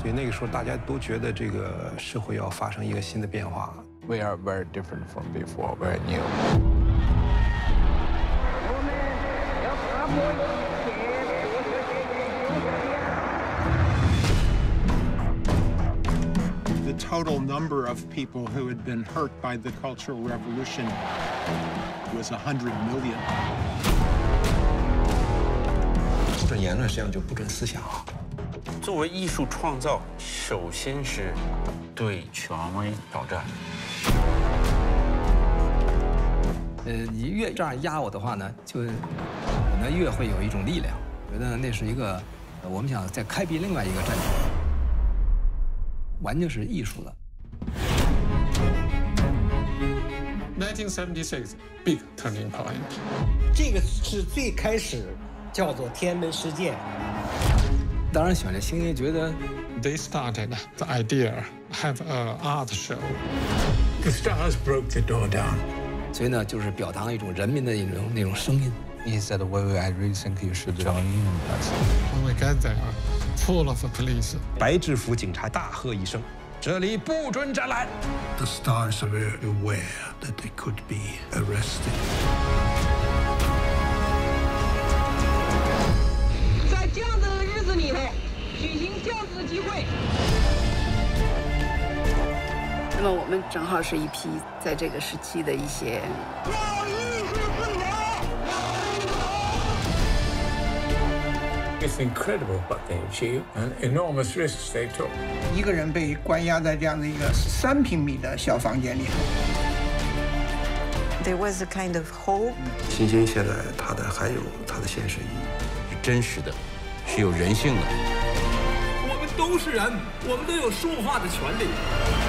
所以那个时候大家都觉得这个社会要发生一个新的变化。We are very different from before, very new. The total number of people who had been hurt by the Cultural Revolution was 100 million. 不准言论实际上就不准思想。作为艺术创造，首先是对权威挑战。呃，你越这样压我的话呢，就我们越会有一种力量。觉得那是一个，我们想再开辟另外一个战场，完全是艺术的。1976, big turning point. 这个是最开始叫做天安门事件。当然选这星爷，觉得 They started the idea have a art show. The stars broke the door down. 所以呢，就是表达一种人民的一种那种声音。He said, "Well, I really think you should join in us." When we get there, full of police. 白制服警察大喝一声：“这里不准展览！” The stars were aware that they could be arrested. 那么我们正好是一批在这个时期的一些 It's incredible what they achieved and enormous risks they took. 一个人被关押在这样的一个三平米的小房间里头。There was a kind of hope. 新兴现在它的还有它的现实意义，是真实的，是有人性的。我们都是人，我们都有说话的权利。